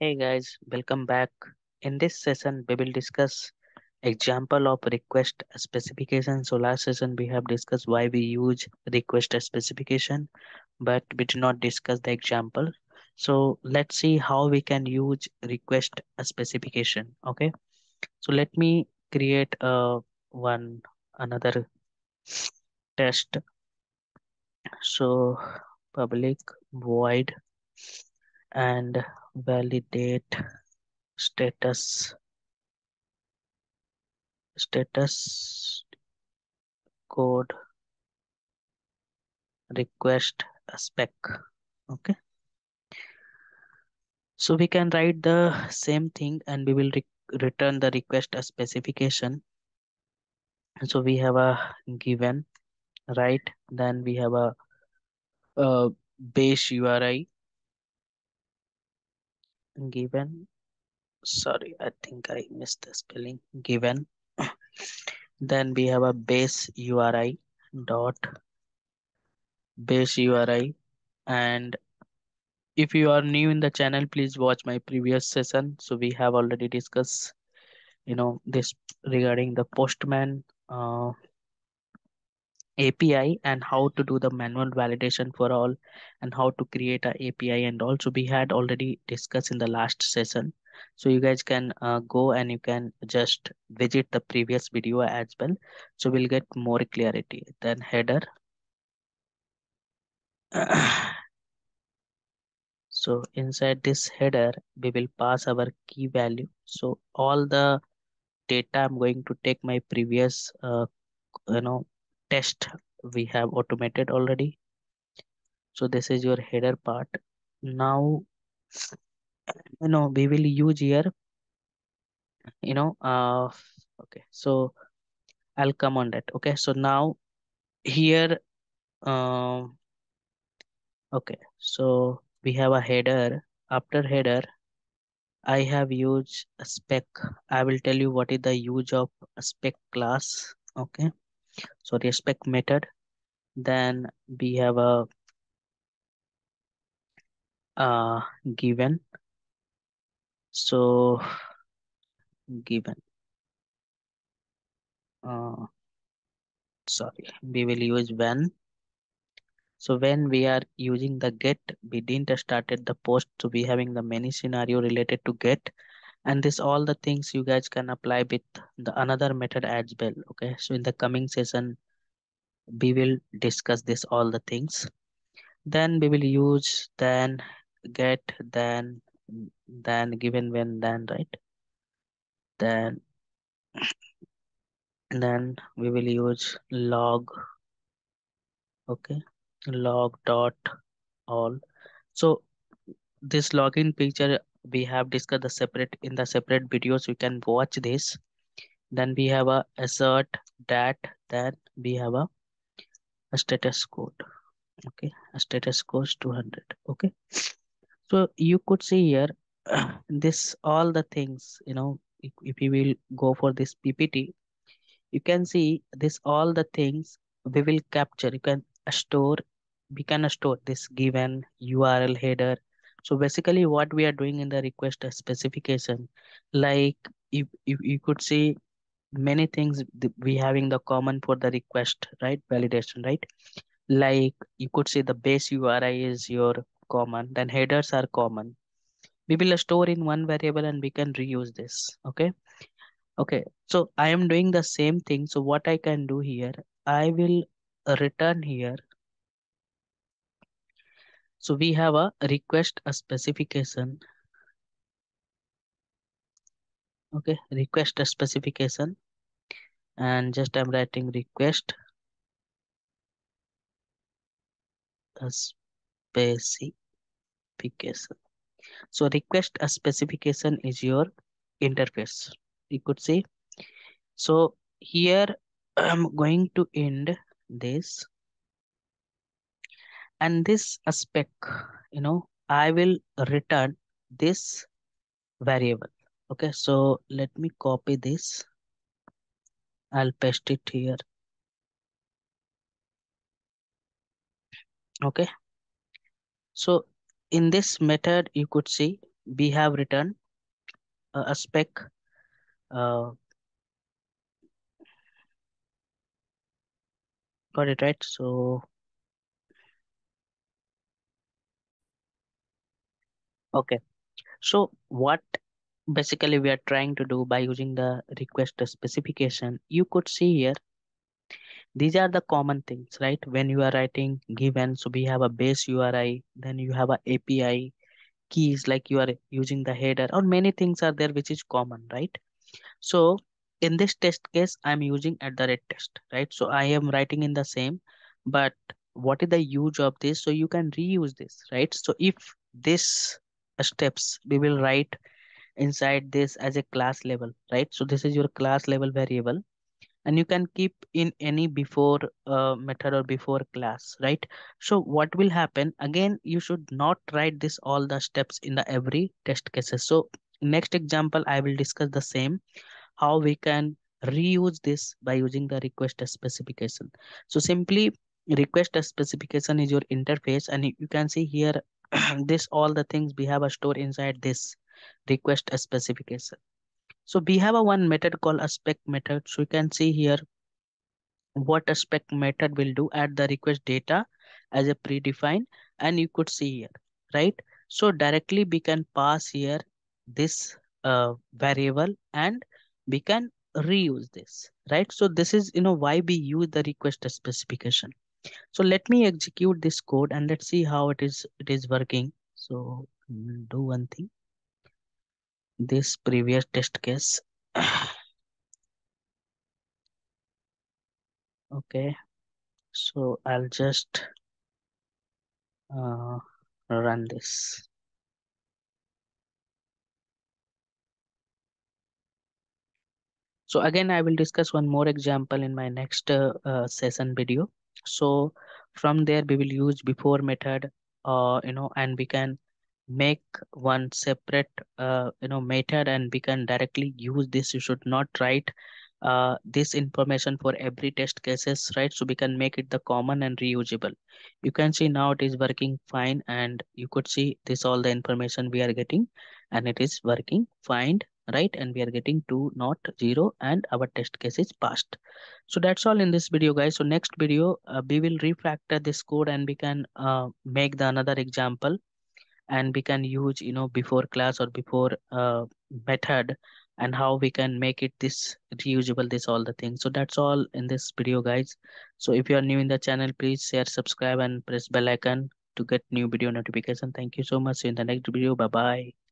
Hey guys, welcome back. In this session, we will discuss example of request specification. So last session we have discussed why we use request specification, but we did not discuss the example. So let's see how we can use request specification. Okay. So let me create a one another test. So public void and validate status status code request spec okay? So we can write the same thing and we will re return the request specification. So we have a given right? Then we have a, a base URI given. Sorry I think I missed the spelling. Given. Then we have a base URI dot. Base URI and if you are new in the channel please watch my previous session. So we have already discussed you know this regarding the postman uh, API and how to do the manual validation for all and how to create a API and also we had already discussed in the last session. So you guys can uh, go and you can just visit the previous video as well. So we'll get more clarity then header. So inside this header we will pass our key value. So all the data i'm going to take my previous uh, you know test we have automated already. So this is your header part. Now you know we will use here you know uh okay so i'll come on that okay? So now here um okay so we have a header. After header i have used a spec. I will tell you what is the use of a spec class okay so respect method then we have a uh given. So given. Uh sorry we will use when. So when we are using the get we didn't started the post to be having the many scenario related to get and this all the things you guys can apply with the another method as well okay? So in the coming session we will discuss this all the things. Then we will use then get then then given when then right? Then then we will use log okay? Log dot all. So this login picture we have discussed the separate in the separate videos you can watch this. Then we have a assert that then we have a, a status code okay? A status code 200 okay? So you could see here this all the things you know if, if you will go for this ppt you can see this all the things we will capture. You can store we can store this given url header so basically what we are doing in the request specification like if, if you could see many things we having the common for the request right? Validation right? Like you could say the base uri is your common then headers are common. We will store in one variable and we can reuse this okay? Okay so i am doing the same thing. So what i can do here i will return here so we have a request a specification. Okay request a specification. And just i'm writing request. A specification. So request a specification is your interface. You could say so here i'm going to end this and this spec you know i will return this variable. Okay so let me copy this. I'll paste it here. Okay so in this method you could see we have written a spec uh, got it right? So okay. So what basically we are trying to do by using the request specification you could see here these are the common things right? When you are writing given so we have a base uri then you have a api keys like you are using the header or many things are there which is common right? So in this test case i'm using at the red test right? So i am writing in the same but what is the use of this? So you can reuse this right? So if this steps. We will write inside this as a class level right? So this is your class level variable. And you can keep in any before uh, method or before class right? So what will happen? Again you should not write this all the steps in the every test cases. So next example i will discuss the same how we can reuse this by using the request specification. So simply request specification is your interface. And you can see here this all the things we have a store inside this request specification so we have a one method called a spec method. So you can see here what a spec method will do at the request data as a predefined and you could see here, right? So directly we can pass here this uh, variable and we can reuse this, right? So this is, you know, why we use the request specification. So let me execute this code and let's see how it is, it is working. So do one thing this previous test case. okay, so I'll just uh, run this. So again, I will discuss one more example in my next uh, uh, session video. So from there, we will use before method, uh, you know, and we can make one separate uh, you know method and we can directly use this. You should not write uh, this information for every test cases right? So we can make it the common and reusable. You can see now it is working fine and you could see this all the information we are getting and it is working fine right? And we are getting two not zero and our test case is passed. So that's all in this video guys. So next video uh, we will refactor this code and we can uh, make the another example and we can use you know before class or before uh, method and how we can make it this reusable this all the things. So that's all in this video guys. So if you are new in the channel please share subscribe and press bell icon to get new video notification. Thank you so much. See you in the next video. Bye bye